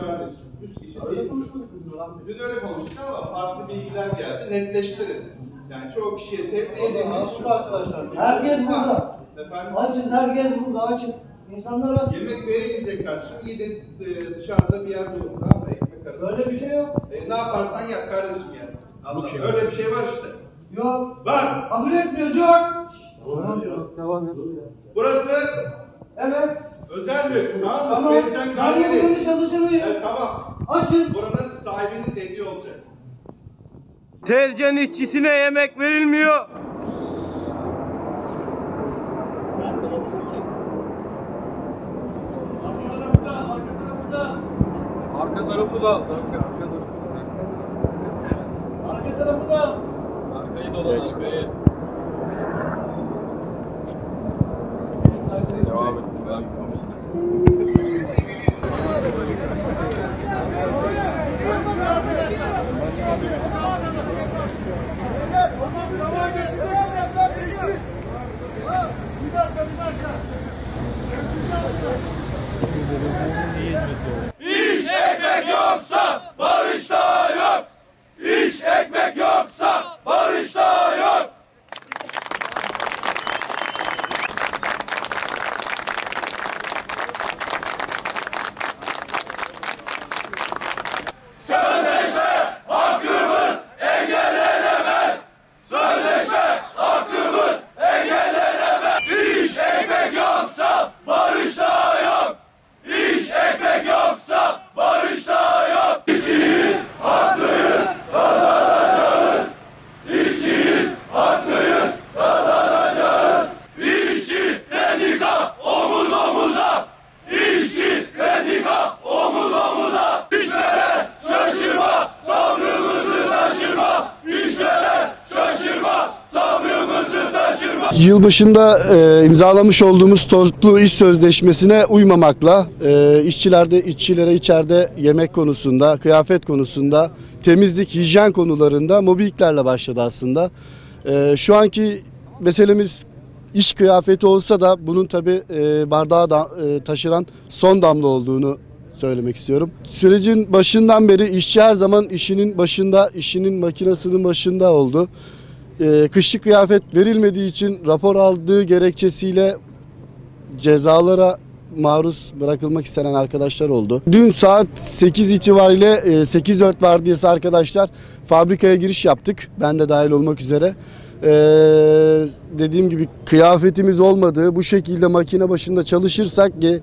Kardeşim, üç kişi Öyle değil. konuşmadık mı Nurhan Bey? Dün öyle konuştuk ama farklı bilgiler geldi. Netleştirin. Yani çoğu kişiye tebliğ Vallahi edilmiş. burada arkadaşlar. Herkes burada. Efendim? Açız, herkes burada, açız. İnsanlar aç. Yemek verilmeyecek kardeşim. De e, dışarıda bir yer bulun. Tamam mı? Ekmek arası. Böyle bir şey yok. E, ne yaparsan yap kardeşim yani. Allah, öyle bir şey var işte. Yok. Var. Kabul etmiyoruz, yok. Burası Evet. Özel mülk. Tamam mı? Her karneli. gün çalışır mıyız? Evet, tamam. Açız. Buranın sahibinin dediği olacak. Tercan işçisine yemek verilmiyor. Arka tarafı da arka, arka tarafı da. Arka tarafı da. Arkayı da olan arkayı. Devam et. Devam et. Thank you. Yılbaşında e, imzalamış olduğumuz toplu iş sözleşmesine uymamakla e, işçilerde işçilere içeride yemek konusunda, kıyafet konusunda, temizlik, hijyen konularında mobbinglerle başladı aslında. E, şu anki meselemiz iş kıyafeti olsa da bunun tabi e, bardağı da, e, taşıran son damla olduğunu söylemek istiyorum. Sürecin başından beri işçi her zaman işinin başında, işinin makinesinin başında oldu. Ee, kışlık kıyafet verilmediği için rapor aldığı gerekçesiyle cezalara maruz bırakılmak istenen arkadaşlar oldu. Dün saat 8 itibariyle e, 8-4 vardiyası arkadaşlar fabrikaya giriş yaptık. Ben de dahil olmak üzere. Ee, dediğim gibi kıyafetimiz olmadığı bu şekilde makine başında çalışırsak ki e,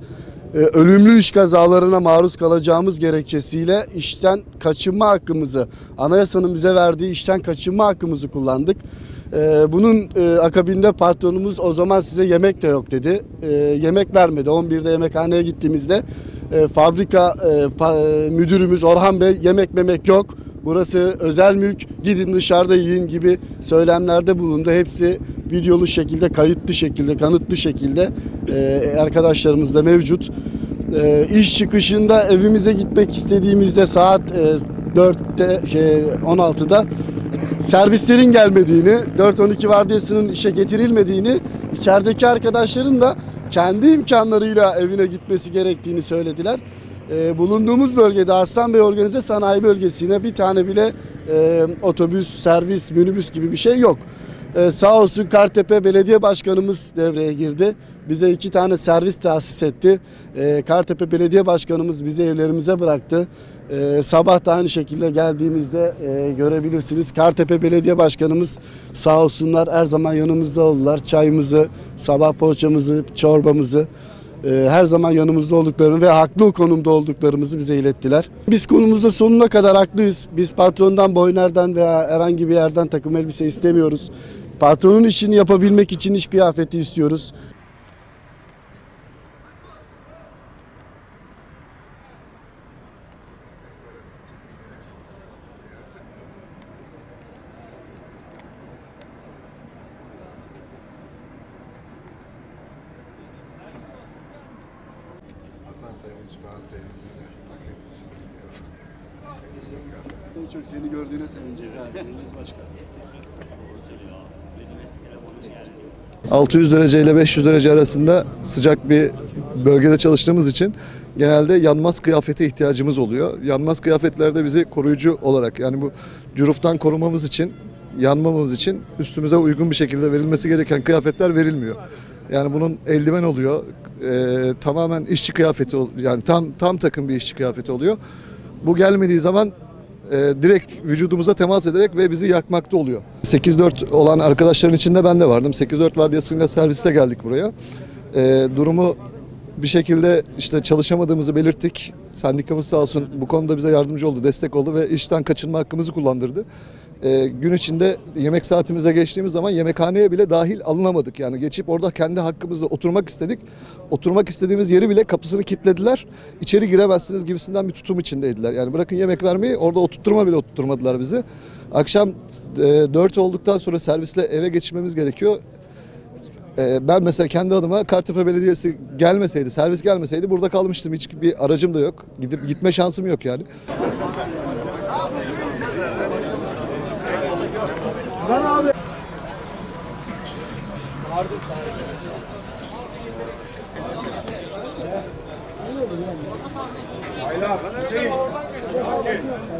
ölümlü iş kazalarına maruz kalacağımız gerekçesiyle işten kaçınma hakkımızı, anayasanın bize verdiği işten kaçınma hakkımızı kullandık. E, bunun e, akabinde patronumuz o zaman size yemek de yok dedi. E, yemek vermedi. 11'de yemekhaneye gittiğimizde e, fabrika e, müdürümüz Orhan Bey yemek memek yok. Burası özel mülk gidin dışarıda yiyin gibi söylemlerde bulundu. Hepsi videolu şekilde, kayıtlı şekilde, kanıtlı şekilde e, arkadaşlarımız da mevcut. E, iş çıkışında evimize gitmek istediğimizde saat e, 4'te şey 16'da servislerin gelmediğini, 4-12 vardiyasının işe getirilmediğini, içerideki arkadaşların da kendi imkanlarıyla evine gitmesi gerektiğini söylediler. Ee, bulunduğumuz bölgede Aslan Bey Organize Sanayi Bölgesi'ne bir tane bile e, otobüs, servis, minibüs gibi bir şey yok. Ee, sağ olsun Kartepe Belediye Başkanımız devreye girdi. Bize iki tane servis tahsis etti. Ee, Kartepe Belediye Başkanımız bizi evlerimize bıraktı. Ee, sabah da aynı şekilde geldiğimizde e, görebilirsiniz. Kartepe Belediye Başkanımız sağ olsunlar her zaman yanımızda oldular. Çayımızı, sabah poğaçamızı, çorbamızı e, her zaman yanımızda olduklarını ve haklı konumda olduklarımızı bize ilettiler. Biz konumuzda sonuna kadar haklıyız. Biz patrondan, boynerden veya herhangi bir yerden takım elbise istemiyoruz. Patronun işini yapabilmek için iş kıyafeti istiyoruz. Sevinç, ben sevincini hak etmişim diyor. En çok seni gördüğüne sevince. başka. 600 derece ile 500 derece arasında sıcak bir bölgede çalıştığımız için genelde yanmaz kıyafete ihtiyacımız oluyor. Yanmaz kıyafetlerde bizi koruyucu olarak yani bu cüruftan korumamız için, yanmamamız için üstümüze uygun bir şekilde verilmesi gereken kıyafetler verilmiyor. Yani bunun eldiven oluyor. Ee, tamamen işçi kıyafeti yani tam tam takım bir işçi kıyafeti oluyor. Bu gelmediği zaman e, direkt vücudumuza temas ederek ve bizi yakmakta oluyor. 8-4 olan arkadaşların içinde ben de vardım. 8-4 vardiyasıyla serviste geldik buraya. E, durumu bir şekilde işte çalışamadığımızı belirttik. Sendikamız sağ olsun bu konuda bize yardımcı oldu, destek oldu ve işten kaçınma hakkımızı kullandırdı. E, gün içinde yemek saatimize geçtiğimiz zaman yemekhaneye bile dahil alınamadık. Yani geçip orada kendi hakkımızla oturmak istedik. Oturmak istediğimiz yeri bile kapısını kilitlediler. İçeri giremezsiniz gibisinden bir tutum içindeydiler. Yani bırakın yemek vermeyi orada oturtturma bile oturtturmadılar bizi. Akşam e, 4 olduktan sonra servisle eve geçmemiz gerekiyor. E, ben mesela kendi adıma Kartepe Belediyesi gelmeseydi, servis gelmeseydi burada kalmıştım. Hiç bir aracım da yok. Gidip gitme şansım yok yani. Lan abi. Artık Hayla, Hüseyin.